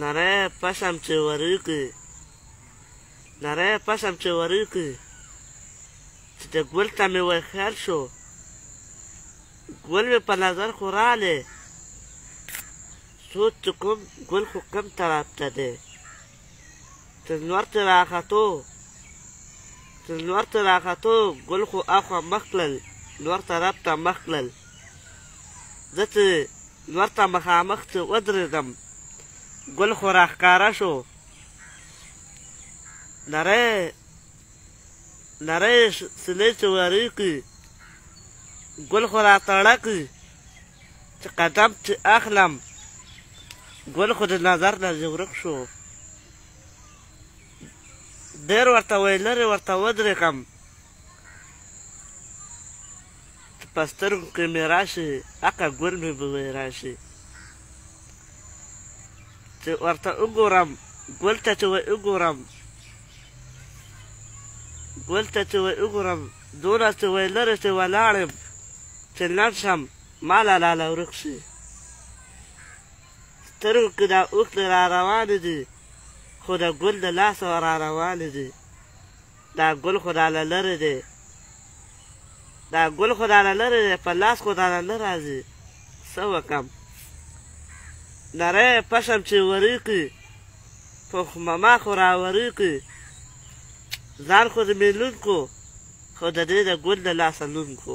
نری پشم چې وریږي نری پشم چې وریږي چې د ګل ته مې وخیال شو ګل مې په نظر خو راغلی سوچ چې کوم ګل خو کم طرف ته دی چې لمر ته راختو چې لمر ته راختو ګل خو اخوا مخ کړل لمر طرف ته مخ کړل زه چې لور ته مخامخ چې ودرېدم، ګل خو راښکاره شو، نرۍ نرۍ یې سینې چې وریږي، ګل خو راتړکي، چې قدم چې اخلم، ګل خو د نظر نه یې ورک شو، ډېر ورته وای لرې ورته ودرېږم. ته په سترګو کې مې راشې اکه ګل مې به وې راشې چې ورته وګورم ګل ته چې وې وګورم ګل ته چې وې وګورم دونه چې وې لرې چې ولاړ یم چې لړ شم ما له لاله ورک شي سترګو کې دا اوښکې را روانې دي خو د ګل د لاسه را روانې دي دا ګل خو رانه لرې دی. دا ګل خو رانه لرې دی په لاس خو رانه نه راځي څه وکم نری پشم چې وریقي پوخمما خو راوریقي ځان خو د میلون کو خو د دې د ګل د لاسه لون کو